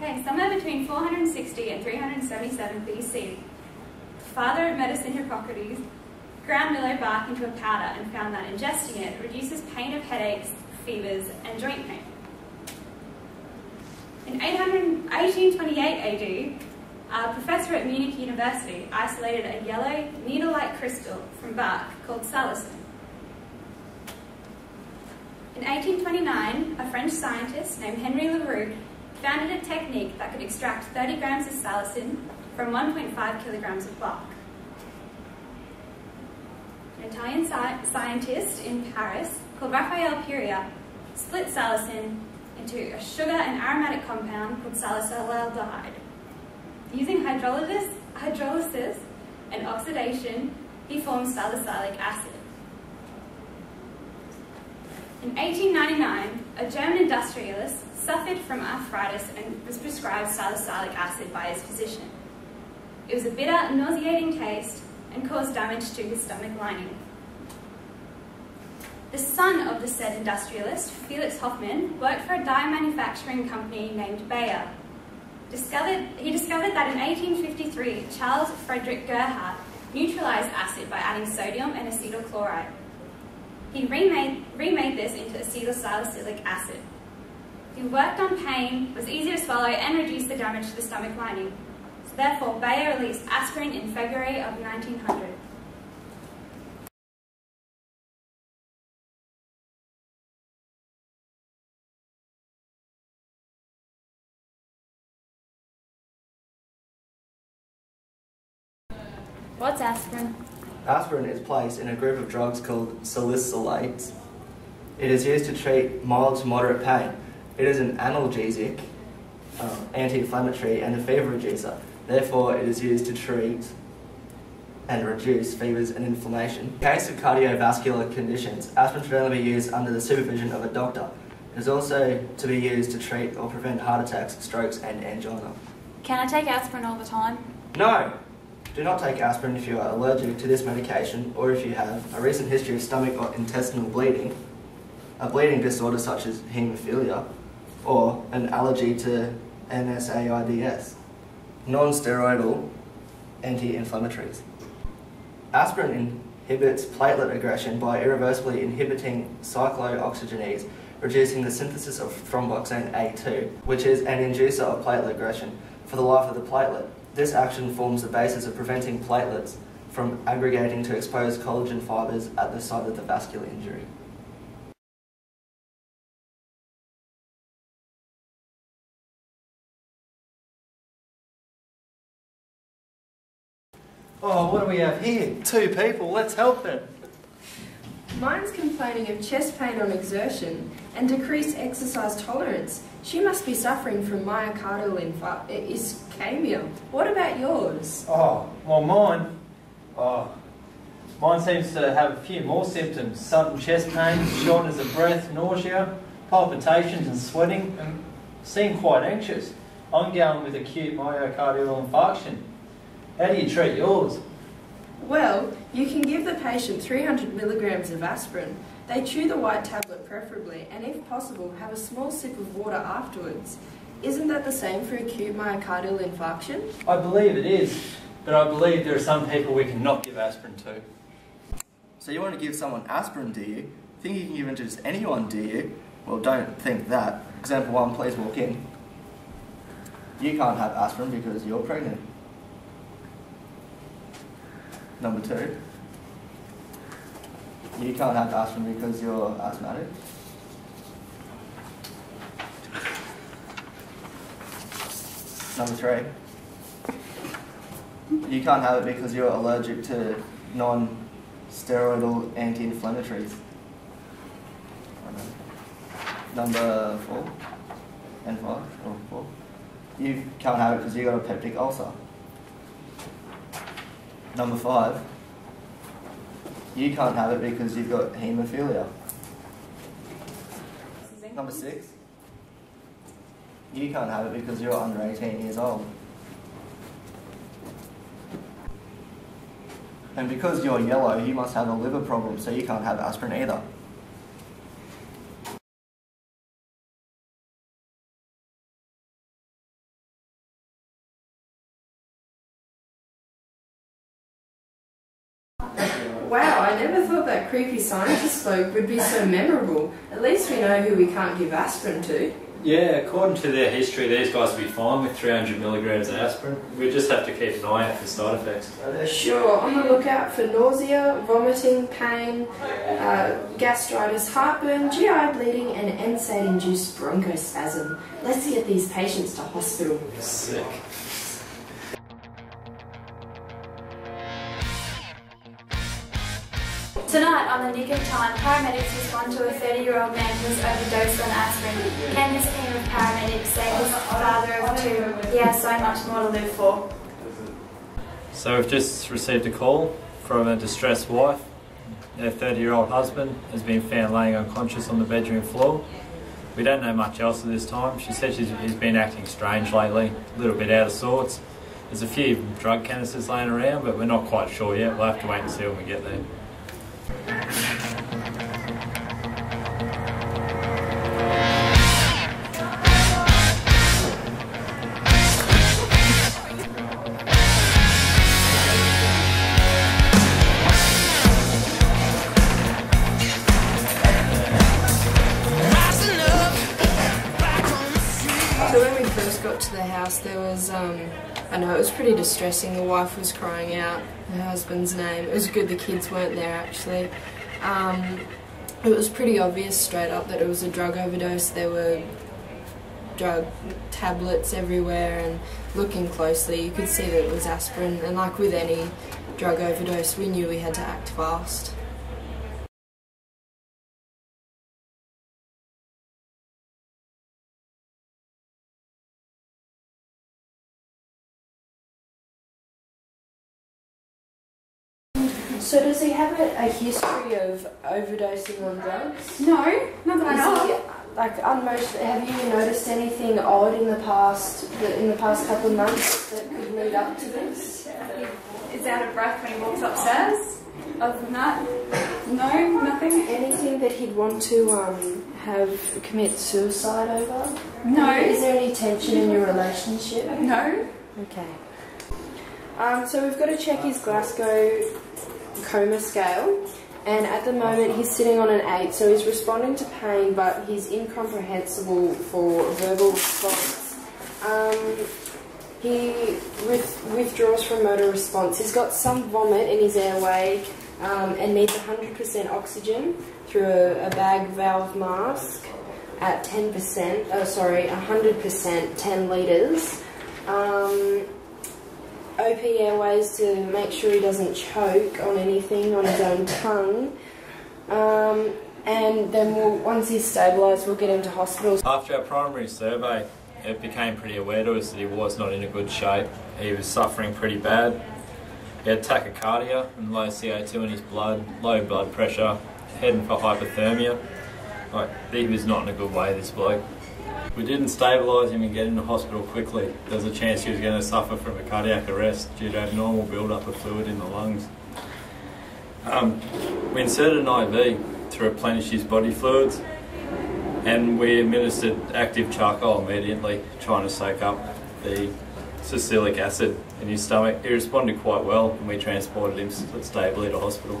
Okay, somewhere between 460 and 377 BC, the father of medicine Hippocrates ground willow bark into a powder and found that ingesting it reduces pain of headaches, fevers, and joint pain. In 1828 AD, a professor at Munich University isolated a yellow, needle-like crystal from bark called salicin. In 1829, a French scientist named Henri Leroux founded a technique that could extract 30 grams of salicin from 1.5 kilograms of bark. An Italian sci scientist in Paris called Raphael Piria split salicin into a sugar and aromatic compound called salicylaldehyde. Using hydrolysis, hydrolysis and oxidation, he formed salicylic acid. In 1899, a German industrialist suffered from arthritis and was prescribed salicylic acid by his physician. It was a bitter, nauseating taste and caused damage to his stomach lining. The son of the said industrialist, Felix Hoffmann, worked for a dye manufacturing company named Bayer. Discovered, he discovered that in 1853, Charles Frederick Gerhardt neutralized acid by adding sodium and acetyl chloride. He remade, remade this into acetylsalicylic acid. He worked on pain, was easy to swallow, and reduced the damage to the stomach lining. So therefore, Bayer released aspirin in February of 1900. What's aspirin? Aspirin is placed in a group of drugs called salicylates. It is used to treat mild to moderate pain. It is an analgesic, um, anti-inflammatory, and a fever reducer. Therefore, it is used to treat and reduce fevers and inflammation. In case of cardiovascular conditions, aspirin should only be used under the supervision of a doctor. It is also to be used to treat or prevent heart attacks, strokes, and angina. Can I take aspirin all the time? No! Do not take aspirin if you are allergic to this medication or if you have a recent history of stomach or intestinal bleeding, a bleeding disorder such as haemophilia, or an allergy to NSAIDs, non-steroidal anti-inflammatories. Aspirin inhibits platelet aggression by irreversibly inhibiting cyclooxygenase, reducing the synthesis of thromboxane A2, which is an inducer of platelet aggression for the life of the platelet. This action forms the basis of preventing platelets from aggregating to expose collagen fibers at the site of the vascular injury. Oh, what do we have here? Two people, let's help them. Mine's complaining of chest pain on exertion and decreased exercise tolerance. She must be suffering from myocardial infarct, eh, ischemia. What about yours? Oh, well, mine. Oh, mine seems to have a few more symptoms: sudden chest pain, shortness of breath, nausea, palpitations, and sweating, and seem quite anxious. I'm going with acute myocardial infarction. How do you treat yours? Well, you can give the patient 300 milligrams of aspirin. They chew the white tablet preferably, and if possible, have a small sip of water afterwards. Isn't that the same for acute myocardial infarction? I believe it is, but I believe there are some people we cannot give aspirin to. So you want to give someone aspirin, do you? Think you can give it to just anyone, do you? Well, don't think that. Example one, please walk in. You can't have aspirin because you're pregnant. Number two, you can't have aspirin because you're asthmatic. Number three, you can't have it because you're allergic to non-steroidal anti-inflammatories. Number four and five, or four, you can't have it because you've got a peptic ulcer. Number five, you can't have it because you've got haemophilia. Number six, you can't have it because you're under 18 years old. And because you're yellow, you must have a liver problem, so you can't have aspirin either. I never thought that creepy scientist bloke would be so memorable. At least we know who we can't give aspirin to. Yeah, according to their history, these guys will be fine with 300 milligrams of aspirin. We just have to keep an eye out for side effects. Sure, on the lookout for nausea, vomiting, pain, uh, gastritis, heartburn, GI bleeding, and NSAID induced bronchospasm. Let's get these patients to hospital. Sick. Tonight on the Nick of Time, paramedics respond to a 30-year-old man who was overdosed on aspirin. Can this team of paramedics save his father of two? He has so much more to live for. So we've just received a call from a distressed wife. Their 30-year-old husband has been found laying unconscious on the bedroom floor. We don't know much else at this time. She said he's been acting strange lately, a little bit out of sorts. There's a few drug canisters laying around, but we're not quite sure yet. We'll have to wait and see when we get there. I know it was pretty distressing. The wife was crying out her husband's name. It was good the kids weren't there actually. Um, it was pretty obvious straight up that it was a drug overdose. There were drug tablets everywhere, and looking closely, you could see that it was aspirin. And like with any drug overdose, we knew we had to act fast. So does he have a, a history of overdosing on drugs? No, not that I know he, of. like unmost, have you noticed anything odd in the past that in the past couple of months that could lead up to this? Is out of breath when he walks upstairs. Other than that, no, nothing. Anything that he'd want to um, have commit suicide over? No. Is there any tension in your relationship? no. Okay. Um, so we've got to check his Glasgow coma scale, and at the moment he's sitting on an 8, so he's responding to pain, but he's incomprehensible for verbal response. Um, he with, withdraws from motor response. He's got some vomit in his airway um, and needs 100% oxygen through a, a bag valve mask at 10%, oh sorry, 100%, 10 litres. Um, OP Airways to make sure he doesn't choke on anything on his own tongue. Um, and then we'll, once he's stabilised, we'll get him to hospital. After our primary survey, it became pretty aware to us that he was not in a good shape. He was suffering pretty bad. He had tachycardia and low CO2 in his blood, low blood pressure, heading for hypothermia. Like, he was not in a good way, this bloke. We didn't stabilise him and get him to hospital quickly. There's a chance he was going to suffer from a cardiac arrest due to abnormal build-up of fluid in the lungs. Um, we inserted an IV to replenish his body fluids and we administered active charcoal immediately, trying to soak up the salicylic acid in his stomach. He responded quite well, and we transported him stably to hospital.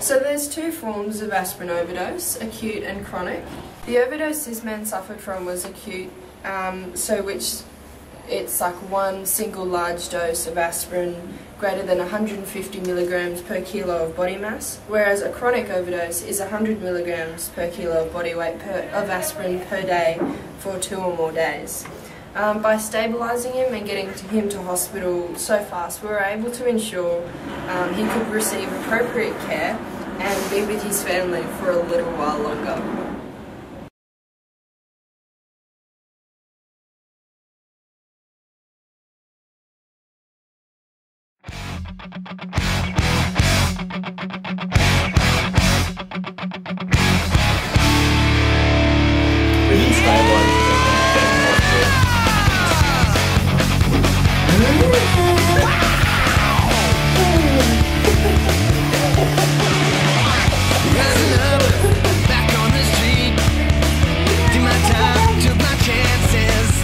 So there's two forms of aspirin overdose, acute and chronic. The overdose this man suffered from was acute, um, so which it's like one single large dose of aspirin greater than 150 milligrams per kilo of body mass, whereas a chronic overdose is 100 milligrams per kilo of body weight per, of aspirin per day for two or more days. Um, by stabilising him and getting to him to hospital so fast, we were able to ensure um, he could receive appropriate care and be with his family for a little while longer.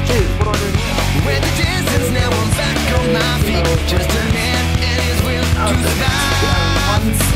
The distance, now I'm back on my feet. Just a man and his will to survive.